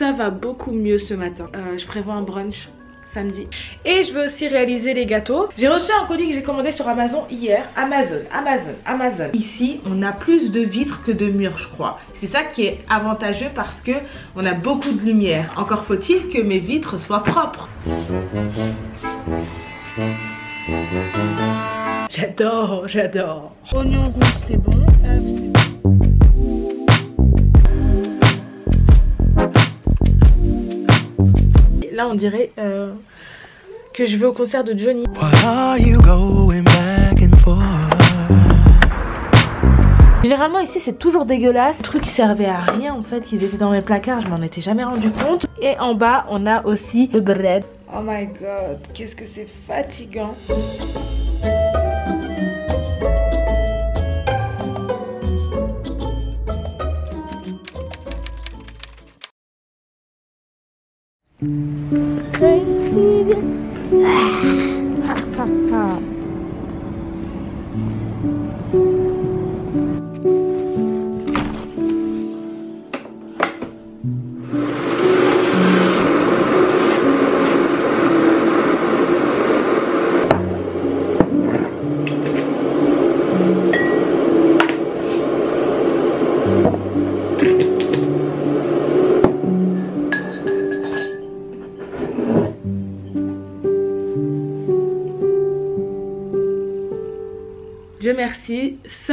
Ça va beaucoup mieux ce matin. Euh, je prévois un brunch samedi. Et je veux aussi réaliser les gâteaux. J'ai reçu un colis que j'ai commandé sur Amazon hier. Amazon, Amazon, Amazon. Ici, on a plus de vitres que de murs, je crois. C'est ça qui est avantageux parce que on a beaucoup de lumière. Encore faut-il que mes vitres soient propres. J'adore, j'adore. Oignon rouge, c'est bon. Là, on dirait euh, que je vais au concert de Johnny. Généralement ici c'est toujours dégueulasse, les trucs servaient à rien en fait, ils étaient dans mes placards, je m'en étais jamais rendu compte. Et en bas on a aussi le bread. Oh my god, qu'est-ce que c'est fatigant.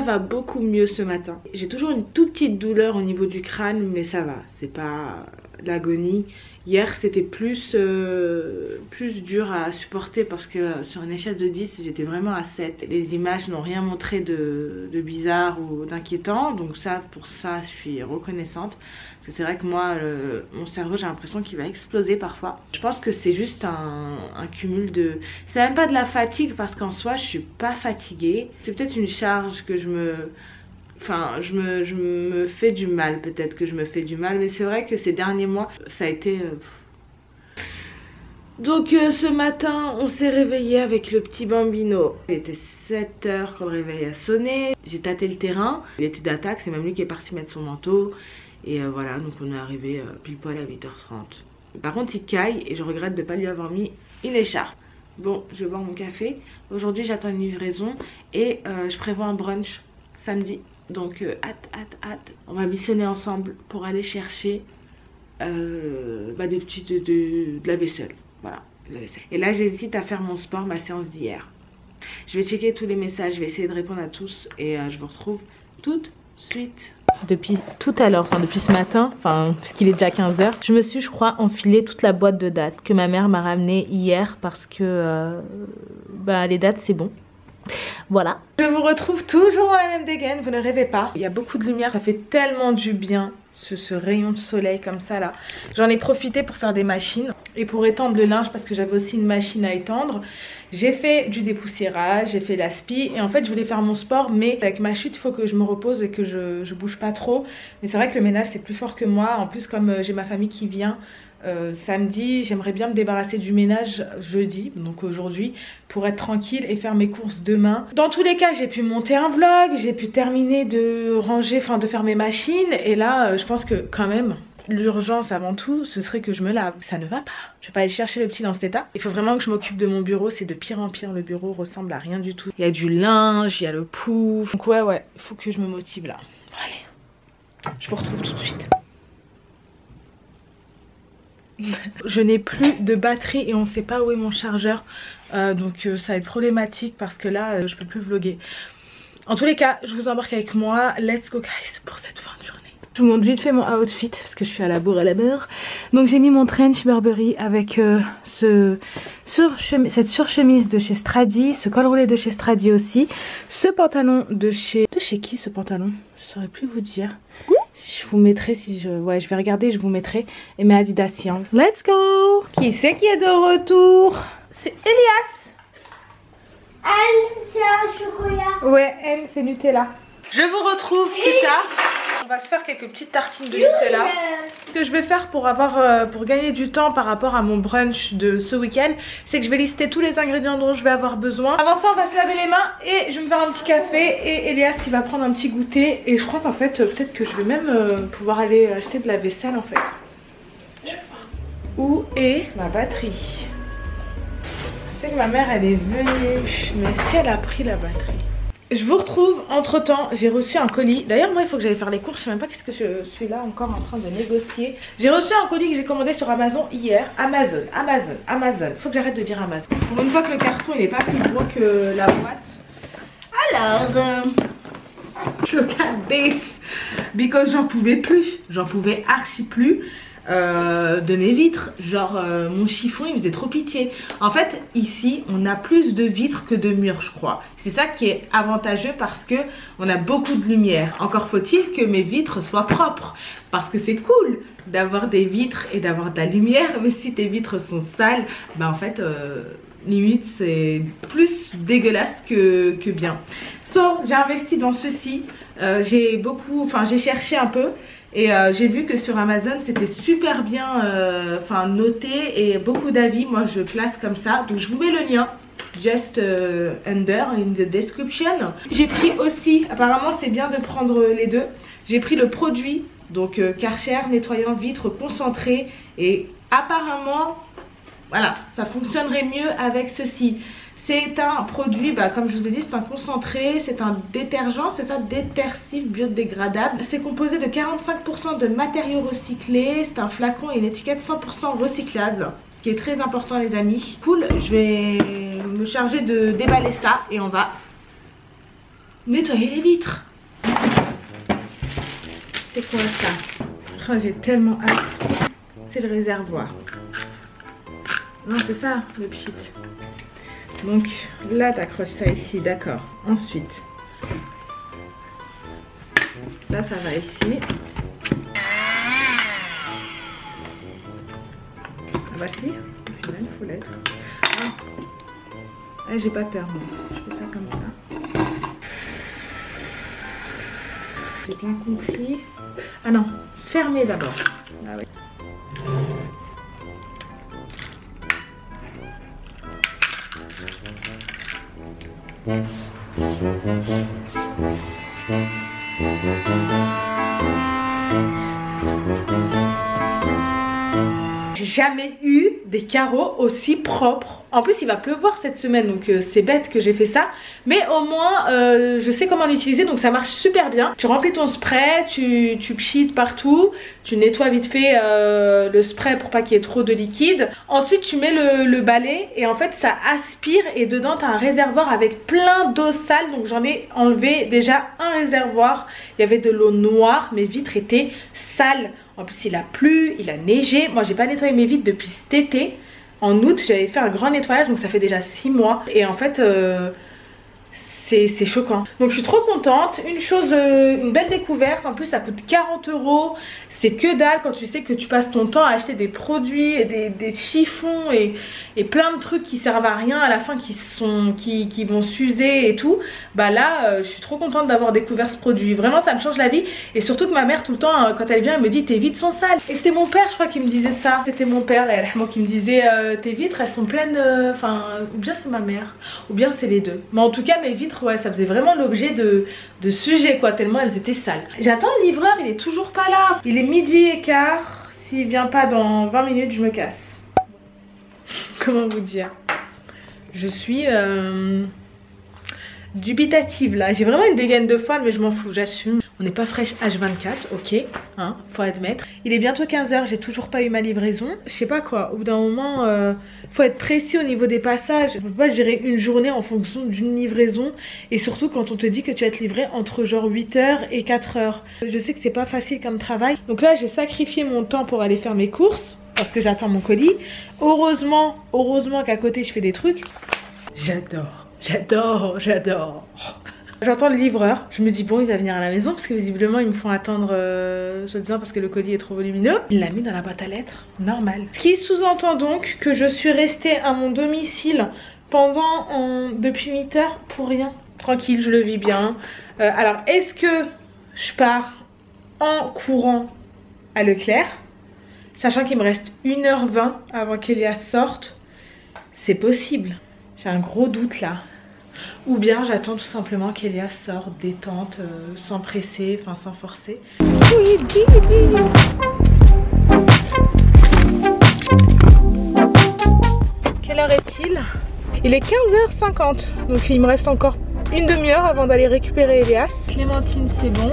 Va beaucoup mieux ce matin. J'ai toujours une toute petite douleur au niveau du crâne, mais ça va, c'est pas l'agonie. Hier c'était plus, euh, plus dur à supporter parce que sur une échelle de 10 j'étais vraiment à 7. Les images n'ont rien montré de, de bizarre ou d'inquiétant, donc ça pour ça je suis reconnaissante. Parce que c'est vrai que moi, mon cerveau, j'ai l'impression qu'il va exploser parfois. Je pense que c'est juste un, un, cumul de... C'est même pas de la fatigue parce qu'en soi, je suis pas fatiguée. C'est peut-être une charge que je me... Enfin, je me, je me fais du mal, peut-être que je me fais du mal. Mais c'est vrai que ces derniers mois, ça a été... Euh, Donc euh, ce matin, on s'est réveillé avec le petit bambino. Il était 7 heures quand le réveil a sonné. J'ai tâté le terrain. Il était d'attaque, c'est même lui qui est parti mettre son manteau. Et euh, voilà, donc on est arrivé pile poil à 8h30. Par contre, il caille et je regrette de ne pas lui avoir mis une écharpe. Bon, je vais boire mon café. Aujourd'hui, j'attends une livraison et je prévois un brunch samedi. Donc, euh, hâte, hâte, hâte. On va missionner ensemble pour aller chercher euh, bah, des petites de, la vaisselle. Voilà, de la vaisselle. Et là, j'hésite à faire mon sport, ma séance d'hier. Je vais checker tous les messages, je vais essayer de répondre à tous et euh, je vous retrouve tout de suite depuis tout à l'heure, enfin depuis ce matin, enfin parce qu'il est déjà 15h, je me suis, je crois, enfilé toute la boîte de dates que ma mère m'a ramenée hier parce que bah, les dates c'est bon. Voilà. Je vous retrouve toujours dans la même dégaine, vous ne rêvez pas. Il y a beaucoup de lumière, ça fait tellement du bien ce, rayon de soleil comme ça là. J'en ai profité pour faire des machines et pour étendre le linge parce que j'avais aussi une machine à étendre. J'ai fait du dépoussiérage, j'ai fait l'aspi et en fait je voulais faire mon sport mais avec ma chute il faut que je me repose et que je, je bouge pas trop. Mais c'est vrai que le ménage c'est plus fort que moi. En plus comme euh, j'ai ma famille qui vient, euh, samedi, j'aimerais bien me débarrasser du ménage jeudi, donc aujourd'hui, pour être tranquille et faire mes courses demain. Dans tous les cas, j'ai pu monter un vlog, j'ai pu terminer de ranger, enfin de faire mes machines, et là, euh, je pense que quand même, l'urgence avant tout, ce serait que je me lave. Ça ne va pas. Je vais pas aller chercher le petit dans cet état. Il faut vraiment que je m'occupe de mon bureau, c'est de pire en pire. Le bureau ressemble à rien du tout. Il y a du linge, il y a le pouf. Donc ouais, ouais, faut que je me motive là. Allez, je vous retrouve tout de suite. je n'ai plus de batterie et on ne sait pas où est mon chargeur euh, donc euh, ça va être problématique parce que là euh, je peux plus vlogger. En tous les cas je vous embarque avec moi. Let's go guys pour cette fin de journée. Je vous montre vite fait mon outfit parce que je suis à la bourre à la beurre. Donc j'ai mis mon trench Burberry avec cette surchemise de chez Stradi ce col roulé de chez Stradi aussi ce pantalon de chez de chez qui ce pantalon? Je saurais plus vous dire je vous mettrai si je... Ouais, je vais regarder, je vous mettrai. Et mes Adidas Let's go Qui c'est qui est de retour? C'est Elias Elle, c'est un chocolat. Ouais, elle, c'est Nutella. Je vous retrouve plus tard. On va se faire quelques petites tartines de Nutella. Ce que je vais faire pour avoir euh, pour gagner du temps par rapport à mon brunch de ce week-end, c'est que je vais lister tous les ingrédients dont je vais avoir besoin. Avant ça, on va se laver les mains et je vais me faire un petit café et Elias il va prendre un petit goûter et je crois qu'en fait peut-être que je vais même euh, pouvoir aller acheter de la vaisselle en fait. Où est ma batterie? Je sais que ma mère elle est venue, mais est-ce qu'elle a pris la batterie? Je vous retrouve, entre temps j'ai reçu un colis. D'ailleurs moi il faut que j'aille faire les courses, je sais même pas qu'est-ce que je suis là encore en train de négocier. J'ai reçu un colis que j'ai commandé sur Amazon hier. Amazon, Amazon, Amazon. Faut que j'arrête de dire Amazon. Pour une fois que le carton il est pas plus gros que la boîte. Alors, euh, this Because j'en pouvais plus, j'en pouvais archi plus euh, de mes vitres. Genre euh, mon chiffon il me faisait trop pitié. En fait ici on a plus de vitres que de murs je crois. C'est ça qui est avantageux parce que on a beaucoup de lumière. Encore faut-il que mes vitres soient propres. Parce que c'est cool d'avoir des vitres et d'avoir de la lumière. Mais si tes vitres sont sales, bah en fait euh, limite c'est plus dégueulasse que, que bien. So j'ai investi dans ceci. J'ai beaucoup, enfin j'ai cherché un peu et euh, j'ai vu que sur Amazon, c'était super bien euh, noté et beaucoup d'avis. Moi, je classe comme ça. Donc, je vous mets le lien just euh, under in the description. J'ai pris aussi, apparemment, c'est bien de prendre les deux. J'ai pris le produit, donc Karcher nettoyant vitre concentré. Et apparemment, voilà, ça fonctionnerait mieux avec ceci. C'est un produit, bah, comme je vous ai dit, c'est un concentré, c'est un détergent, c'est ça, détersif biodégradable. C'est composé de 45% de matériaux recyclés, c'est un flacon et une étiquette 100% recyclable. Ce qui est très important les amis. Cool, je vais me charger de déballer ça et on va nettoyer les vitres. C'est quoi ça? Oh, J'ai tellement hâte. C'est le réservoir. Non, c'est ça le pchit. Donc là, tu accroches ça ici, d'accord. Ensuite, ça, ça va ici. Voici, au final, il faut l'être. Ah. ah, j'ai pas peur, je fais ça comme ça. J'ai bien compris. Ah non, fermez d'abord. Ah J'ai jamais eu des carreaux aussi propres. En plus il va pleuvoir cette semaine donc euh, c'est bête que j'ai fait ça. Mais au moins euh, je sais comment l'utiliser donc ça marche super bien. Tu remplis ton spray, tu, tu pchites partout Tu nettoies vite fait euh, le spray pour pas qu'il y ait trop de liquide. Ensuite tu mets le, le, balai et en fait ça aspire Et dedans tu as un réservoir avec plein d'eau sale. Donc j'en ai enlevé déjà un réservoir. Il y avait de l'eau noire, mes vitres étaient sales En plus il a plu, il a neigé Moi j'ai pas nettoyé mes vitres depuis cet été en août, j'avais fait un grand nettoyage, donc ça fait déjà 6 mois. Et en fait, euh, c'est choquant. Donc je suis trop contente. Une chose, euh, une belle découverte. En plus, ça coûte 40 euros c'est que dalle quand tu sais que tu passes ton temps à acheter des produits des, chiffons et, plein de trucs qui servent à rien à la fin qui sont qui, vont s'user et tout. Bah là euh, je suis trop contente d'avoir découvert ce produit. Vraiment ça me change la vie. Et surtout que ma mère tout le temps euh, quand elle vient elle me dit tes vitres sont sales. Et c'était mon père je crois qui me disait ça. C'était mon père moi qui me disait euh, tes vitres elles sont pleines enfin ou bien c'est ma mère ou bien c'est les deux. Mais en tout cas mes vitres ouais ça faisait vraiment l'objet de, de sujets quoi tellement elles étaient sales. J'attends le livreur il est toujours pas là. Il est midi et quart. S'il vient pas dans 20 minutes, je me casse. Comment vous dire? Je suis euh, dubitative là. J'ai vraiment une dégaine de folle, mais je m'en fous, j'assume. On n'est pas fraîche H24, ok, hein, faut admettre. Il est bientôt 15h, j'ai toujours pas eu ma livraison. Je sais pas quoi, au bout d'un moment, euh, faut être précis au niveau des passages. On peut pas gérer une journée en fonction d'une livraison. Et surtout quand on te dit que tu vas être livré entre genre 8h et 4h. Je sais que c'est pas facile comme travail. Donc là, j'ai sacrifié mon temps pour aller faire mes courses. Parce que j'attends mon colis. Heureusement, heureusement qu'à côté, je fais des trucs. J'adore, j'adore, j'adore. J'entends le livreur, je me dis bon il va venir à la maison parce que visiblement ils me font attendre euh, disant parce que le colis est trop volumineux. Il l'a mis dans la boîte à lettres, normal. Ce qui sous-entend donc que je suis restée à mon domicile pendant depuis 8 heures pour rien. Tranquille, je le vis bien. Euh, alors est-ce que je pars en courant à Leclerc Sachant qu'il me reste 1h20 avant qu'Elias sorte? C'est possible. J'ai un gros doute là. Ou bien j'attends tout simplement qu'Elia sorte détente, euh, sans presser, enfin sans forcer. Quelle heure est-il? Il est 15h50, donc il me reste encore une demi-heure avant d'aller récupérer Elias. Clémentine, c'est bon.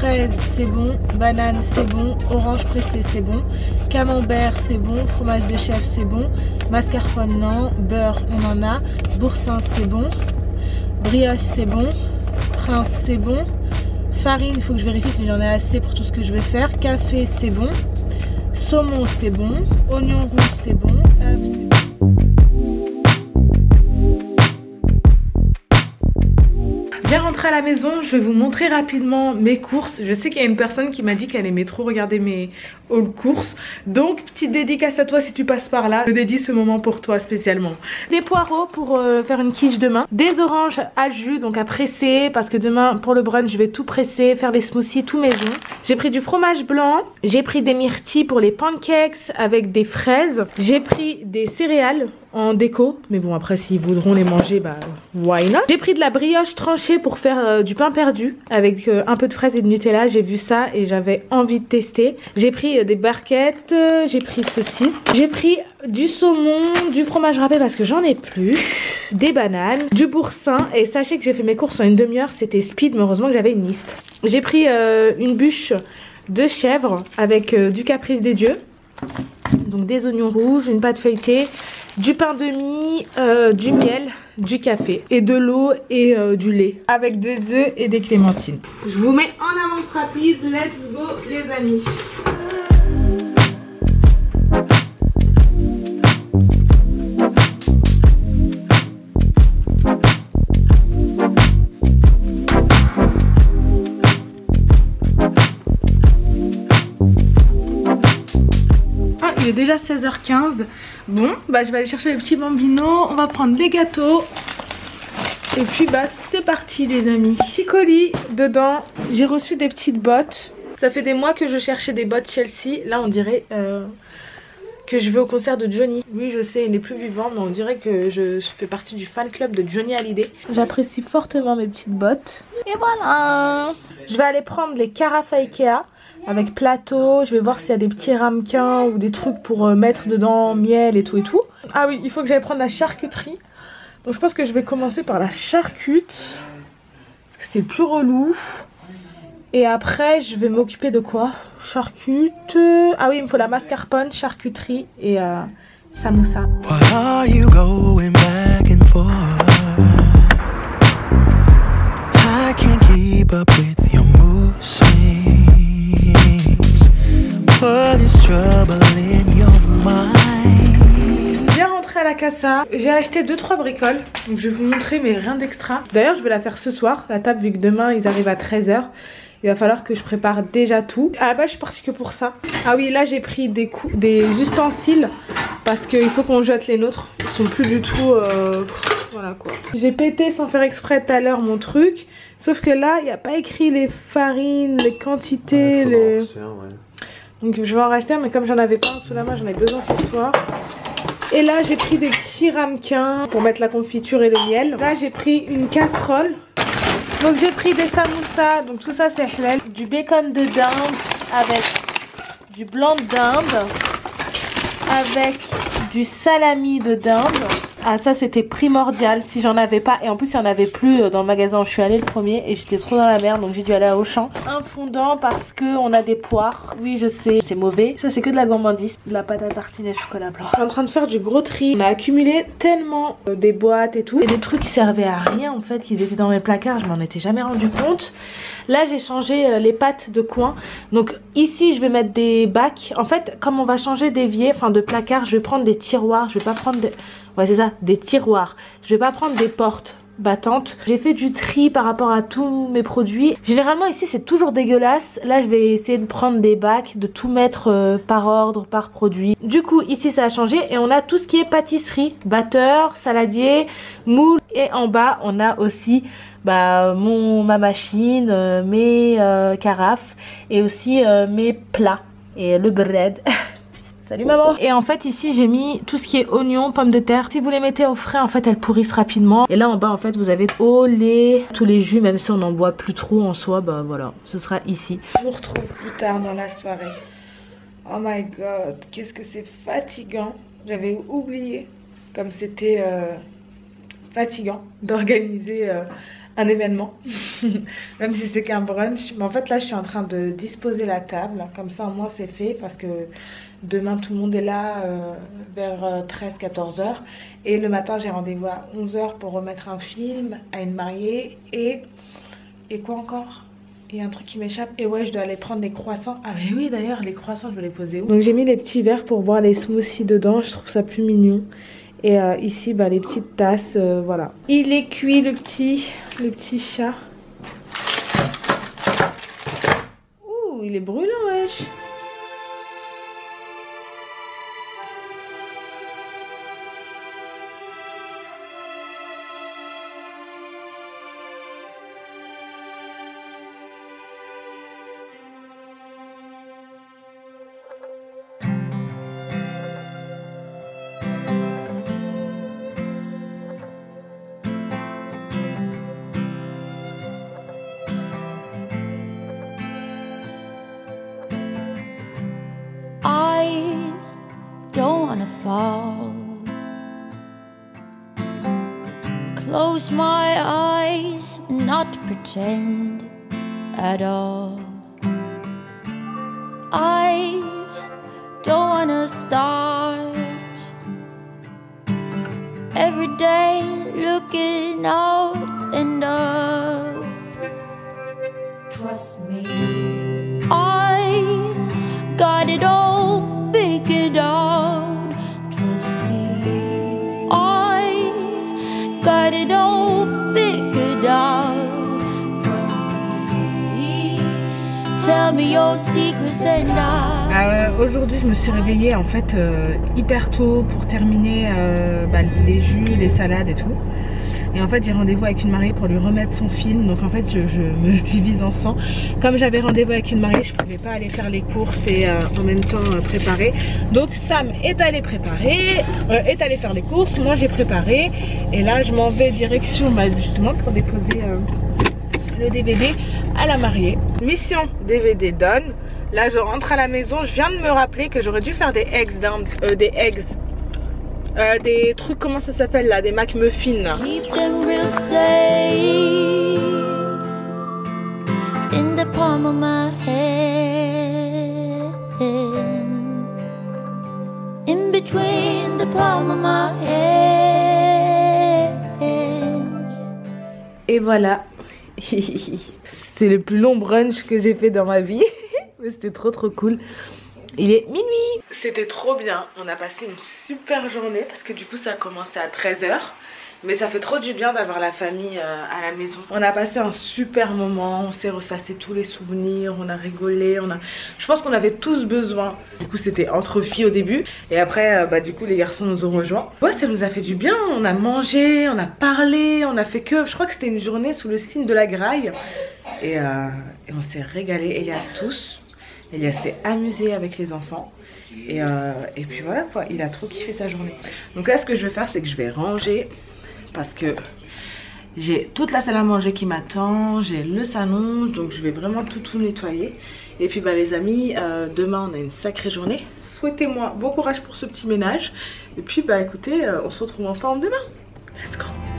Fraise, c'est bon. Banane, c'est bon. Orange pressé, c'est bon. Camembert, c'est bon. Fromage de chèvre, c'est bon. Mascarpone, non. Beurre, on en a. Boursin, c'est bon. Brioche, c'est bon. Prince, c'est bon. Farine, il faut que je vérifie si j'en ai assez pour tout ce que je vais faire. Café, c'est bon. Saumon, c'est bon. Oignon rouge, c'est bon. À la maison, je vais vous montrer rapidement mes courses. Je sais qu'il y a une personne qui m'a dit qu'elle aimait trop regarder mes haul courses. Donc, petite dédicace à toi si tu passes par là. Je dédie ce moment pour toi spécialement. Des poireaux pour euh, faire une quiche demain. Des oranges à jus, donc à presser. Parce que demain, pour le brunch, je vais tout presser, faire des smoothies tout maison. J'ai pris du fromage blanc. J'ai pris des myrtilles pour les pancakes avec des fraises. J'ai pris des céréales en déco. Mais bon, après, s'ils voudront les manger, bah, why not? J'ai pris de la brioche tranchée pour faire euh, du pain perdu avec euh, un peu de fraises et de Nutella. J'ai vu ça et j'avais envie de tester. J'ai pris euh, des barquettes, j'ai pris ceci. J'ai pris du saumon, du fromage râpé parce que j'en ai plus, des bananes, du boursin. Et sachez que j'ai fait mes courses en une demi-heure, c'était speed, mais heureusement que j'avais une liste. J'ai pris une bûche de chèvre avec du caprice des dieux. Donc des oignons rouges, une pâte feuilletée, du pain de mie, euh, du miel, du café et de l'eau et euh, du lait avec des œufs et des clémentines. Je vous mets en avance rapide, let's go les amis. Déjà 16h15. Bon, bah je vais aller chercher les petits bambinos. On va prendre les gâteaux. Et puis bah c'est parti les amis. Petit colis dedans. J'ai reçu des petites bottes. Ça fait des mois que je cherchais des bottes Chelsea. Là on dirait euh, que je vais au concert de Johnny. Oui je sais il n'est plus vivant mais on dirait que je, fais partie du fan club de Johnny Hallyday. J'apprécie fortement mes petites bottes. Et voilà Je vais aller prendre les carafes Ikea avec plateau. Je vais voir s'il y a des petits ramequins ou des trucs pour euh, mettre dedans miel et tout et tout. Ah oui, il faut que j'aille prendre la charcuterie. Donc je pense que je vais commencer par la charcute. C'est plus relou. Et après, je vais m'occuper de quoi? Charcute. Ah oui, il me faut la mascarpone, charcuterie et euh, samoussa. Bien rentré à la casa, j'ai acheté 2-3 bricoles, donc je vais vous montrer mais rien d'extra. D'ailleurs je vais la faire ce soir, la table vu que demain ils arrivent à 13h. Il va falloir que je prépare déjà tout. À la base je suis partie que pour ça. Ah oui là j'ai pris des, des ustensiles parce qu'il faut qu'on jette les nôtres. Ils sont plus du tout... Euh, voilà quoi. J'ai pété sans faire exprès tout à l'heure mon truc. Sauf que là il n'y a pas écrit les farines, les quantités, les... Donc je vais en racheter mais comme j'en avais pas un sous la main, j'en ai besoin ce soir. Et là j'ai pris des petits ramequins pour mettre la confiture et le miel. Là j'ai pris une casserole. Donc j'ai pris des samoussas, donc tout ça c'est halal. Du bacon de dinde avec du blanc de dinde. Avec du salami de dinde. Ah ça c'était primordial si j'en avais pas et en plus il y en avait plus euh, dans le magasin où je suis allée le premier et j'étais trop dans la merde donc j'ai dû aller à Auchan. Un fondant parce que on a des poires. Oui je sais c'est mauvais. Ça c'est que de la gourmandise. De la pâte à tartiner chocolat blanc. Je suis en train de faire du gros tri. On a accumulé tellement euh, des boîtes et tout. Et des trucs qui servaient à rien en fait. Ils étaient dans mes placards. Je m'en étais jamais rendu compte. Là j'ai changé euh, les pattes de coin. Donc ici je vais mettre des bacs. En fait comme on va changer d'évier, enfin de placard, je vais prendre des tiroirs. Je vais pas prendre des... Ouais c'est ça, des tiroirs. Je vais pas prendre des portes battantes. J'ai fait du tri par rapport à tous mes produits. Généralement ici c'est toujours dégueulasse. Là je vais essayer de prendre des bacs, de tout mettre euh, par ordre, par produit. Du coup ici ça a changé et on a tout ce qui est pâtisserie. Batteur, saladier, moule et en bas on a aussi bah, mon, ma machine, euh, mes euh, carafes et aussi mes plats et le bread. Salut maman Et en fait ici j'ai mis tout ce qui est oignons, pommes de terre. Si vous les mettez au frais en fait elles pourrissent rapidement. Et là en bas en fait vous avez eau, lait, tous les jus même si on n'en boit plus trop en soi. Bah voilà, ce sera ici. Je vous retrouve plus tard dans la soirée. Oh my god, qu'est-ce que c'est fatigant. J'avais oublié comme c'était euh, fatigant d'organiser euh, un événement, même si c'est qu'un brunch. Mais en fait là je suis en train de disposer la table, comme ça au moins c'est fait parce que demain tout le monde est là euh, vers 13-14 heures. Et le matin j'ai rendez-vous à 11 heures pour remettre un film à une mariée et... Et quoi encore? Il y a un truc qui m'échappe. Et ouais, je dois aller prendre des croissants. Ah mais oui, d'ailleurs, les croissants, je vais les poser où? Donc j'ai mis les petits verres pour boire les smoothies dedans. Je trouve ça plus mignon. Et euh, ici, bah, les petites tasses, euh, voilà. Il est cuit, le petit, le petit chat. Ouh, il est brûlant, wesh. Fall. Close my eyes, not pretend at all. I don't wanna start every day looking out and up. Trust me, I got it all Euh, aujourd'hui, je me suis réveillée en fait euh, hyper tôt pour terminer euh, bah, les jus, les salades et tout. Et en fait, j'ai rendez-vous avec une mariée pour lui remettre son film. Donc en fait, je, me divise en 100. Comme j'avais rendez-vous avec une mariée, je pouvais pas aller faire les courses et en même temps préparer. Donc Sam est allé préparer, est allé faire les courses. Moi, j'ai préparé. Et là, je m'en vais direction bah, justement pour déposer le DVD à la mariée. Mission DVD done. Là, je rentre à la maison. Je viens de me rappeler que j'aurais dû faire des eggs, euh, des eggs. Euh, des trucs, comment ça s'appelle là Des McMuffins. Keep them real safe in the palm of my hand. In between the palm of my hands. Et voilà, c'est le plus long brunch que j'ai fait dans ma vie. C'était trop trop cool. Il est minuit C'était trop bien, on a passé une super journée parce que du coup ça a commencé à 13h mais ça fait trop du bien d'avoir la famille euh, à la maison. On a passé un super moment, on s'est ressassé tous les souvenirs, on a rigolé, on a... Je pense qu'on avait tous besoin. Du coup c'était entre filles au début et après euh, bah du coup les garçons nous ont rejoints. Ouais ça nous a fait du bien, on a mangé, on a parlé, on a fait que... Je crois que c'était une journée sous le signe de la graille et, euh, et on s'est régalé, Elias tous. Elias s'est amusé avec les enfants. Et, et, puis voilà quoi, il a trop kiffé sa journée. Donc là ce que je vais faire c'est que je vais ranger parce que j'ai toute la salle à manger qui m'attend, j'ai le salon, donc je vais vraiment tout tout nettoyer. Et puis bah les amis, euh, demain on a une sacrée journée. Souhaitez-moi bon courage pour ce petit ménage. Et puis bah écoutez, euh, on se retrouve en forme demain. Let's go